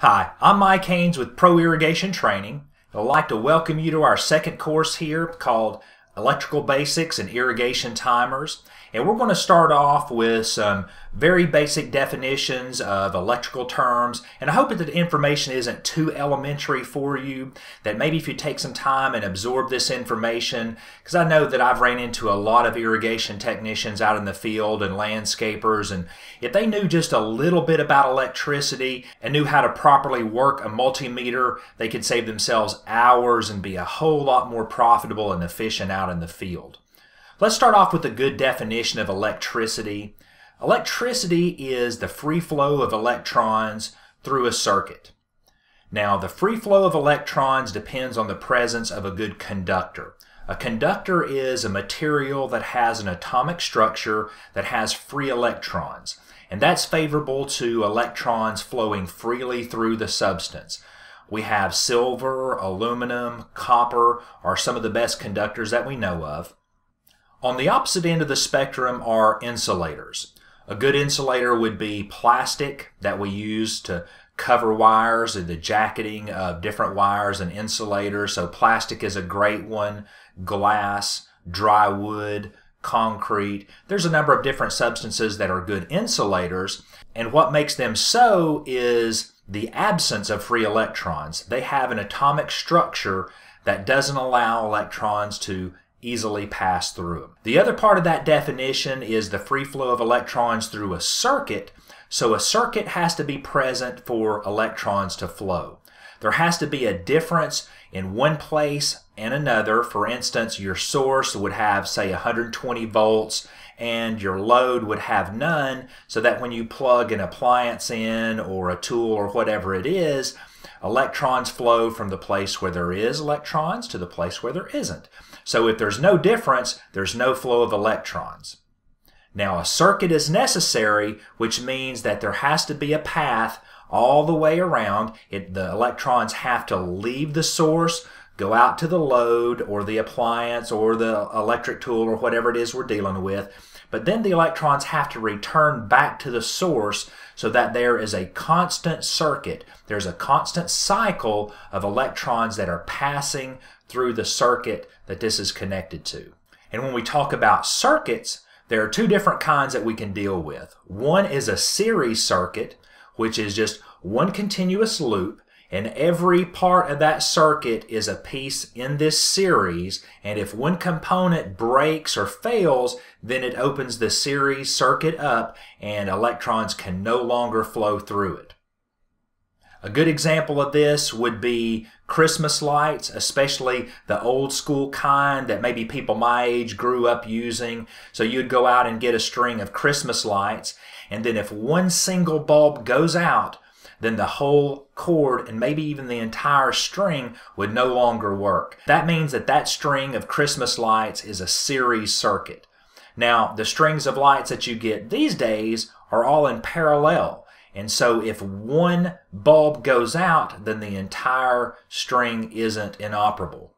Hi, I'm Mike Haynes with Pro Irrigation Training. I'd like to welcome you to our second course here called Electrical Basics and Irrigation Timers. And we're going to start off with some very basic definitions of electrical terms. And I hope that the information isn't too elementary for you, that maybe if you take some time and absorb this information, because I know that I've ran into a lot of irrigation technicians out in the field and landscapers, and if they knew just a little bit about electricity and knew how to properly work a multimeter, they could save themselves hours and be a whole lot more profitable and efficient out in the field. Let's start off with a good definition of electricity. Electricity is the free flow of electrons through a circuit. Now, the free flow of electrons depends on the presence of a good conductor. A conductor is a material that has an atomic structure that has free electrons, and that's favorable to electrons flowing freely through the substance. We have silver, aluminum, copper are some of the best conductors that we know of. On the opposite end of the spectrum are insulators. A good insulator would be plastic that we use to cover wires and the jacketing of different wires and insulators. So plastic is a great one, glass, dry wood, concrete. There's a number of different substances that are good insulators. And what makes them so is the absence of free electrons. They have an atomic structure that doesn't allow electrons to easily pass through them. The other part of that definition is the free flow of electrons through a circuit. So a circuit has to be present for electrons to flow. There has to be a difference in one place and another. For instance, your source would have, say, 120 volts and your load would have none, so that when you plug an appliance in or a tool or whatever it is, electrons flow from the place where there is electrons to the place where there isn't. So if there's no difference, there's no flow of electrons. Now a circuit is necessary, which means that there has to be a path all the way around. It, the electrons have to leave the source, go out to the load or the appliance or the electric tool or whatever it is we're dealing with. But then the electrons have to return back to the source so that there is a constant circuit. There's a constant cycle of electrons that are passing through the circuit that this is connected to. And when we talk about circuits, there are two different kinds that we can deal with. One is a series circuit, which is just one continuous loop, and every part of that circuit is a piece in this series. And if one component breaks or fails, then it opens the series circuit up and electrons can no longer flow through it. A good example of this would be Christmas lights, especially the old school kind that maybe people my age grew up using. So you'd go out and get a string of Christmas lights, and then if one single bulb goes out, then the whole cord and maybe even the entire string would no longer work. That means that that string of Christmas lights is a series circuit. Now, the strings of lights that you get these days are all in parallel. And so if one bulb goes out, then the entire string isn't inoperable.